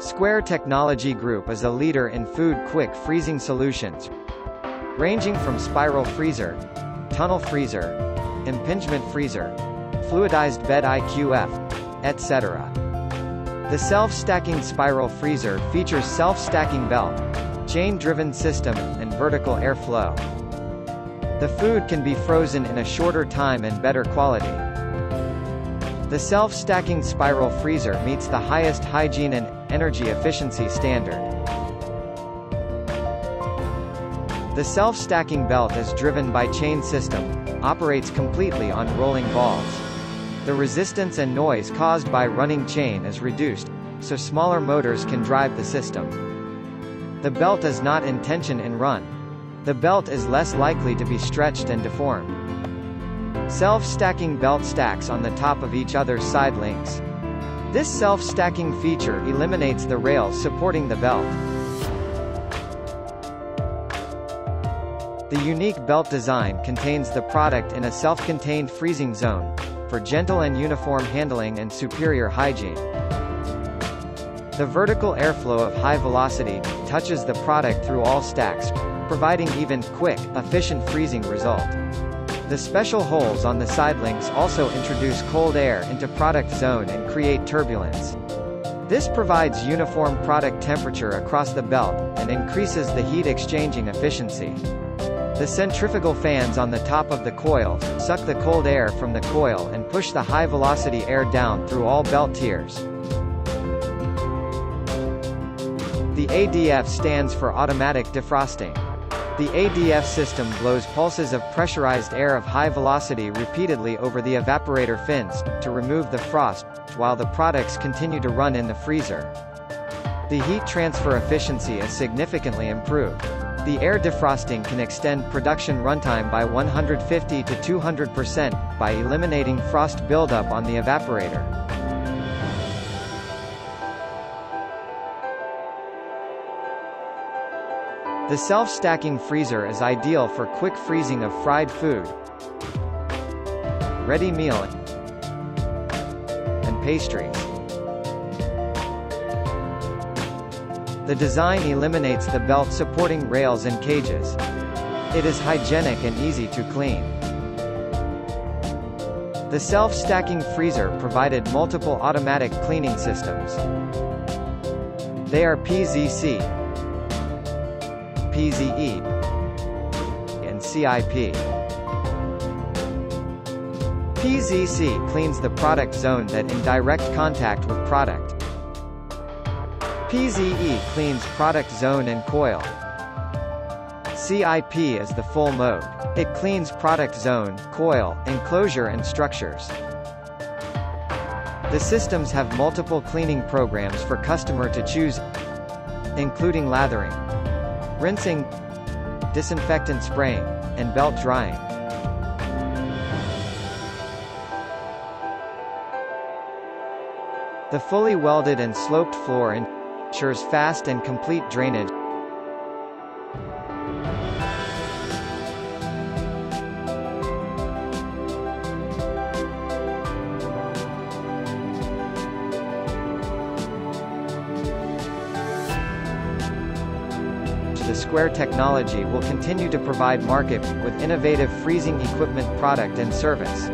Square Technology Group is a leader in food quick freezing solutions, ranging from spiral freezer, tunnel freezer, impingement freezer, fluidized bed IQF, etc. The self-stacking spiral freezer features self-stacking belt, chain-driven system, and vertical airflow. The food can be frozen in a shorter time and better quality. The self-stacking spiral freezer meets the highest hygiene and energy efficiency standard. The self-stacking belt is driven by chain system, operates completely on rolling balls. The resistance and noise caused by running chain is reduced, so smaller motors can drive the system. The belt is not in tension in run. The belt is less likely to be stretched and deformed. Self-stacking belt stacks on the top of each other's side links. This self-stacking feature eliminates the rails supporting the belt. The unique belt design contains the product in a self-contained freezing zone, for gentle and uniform handling and superior hygiene. The vertical airflow of high velocity touches the product through all stacks, providing even, quick, efficient freezing result. The special holes on the side links also introduce cold air into product zone and create turbulence. This provides uniform product temperature across the belt, and increases the heat exchanging efficiency. The centrifugal fans on the top of the coil, suck the cold air from the coil and push the high-velocity air down through all belt tiers. The ADF stands for automatic defrosting. The ADF system blows pulses of pressurized air of high velocity repeatedly over the evaporator fins, to remove the frost, while the products continue to run in the freezer. The heat transfer efficiency is significantly improved. The air defrosting can extend production runtime by 150 to 200% by eliminating frost buildup on the evaporator. The self-stacking freezer is ideal for quick freezing of fried food, ready meal, and pastries. The design eliminates the belt supporting rails and cages. It is hygienic and easy to clean. The self-stacking freezer provided multiple automatic cleaning systems. They are PZC, PZE, and CIP. PZC cleans the product zone that in direct contact with product. PZE cleans product zone and coil. CIP is the full mode. It cleans product zone, coil, enclosure and structures. The systems have multiple cleaning programs for customer to choose, including lathering rinsing, disinfectant spraying, and belt drying. The fully welded and sloped floor ensures fast and complete drainage the Square technology will continue to provide market with innovative freezing equipment product and service.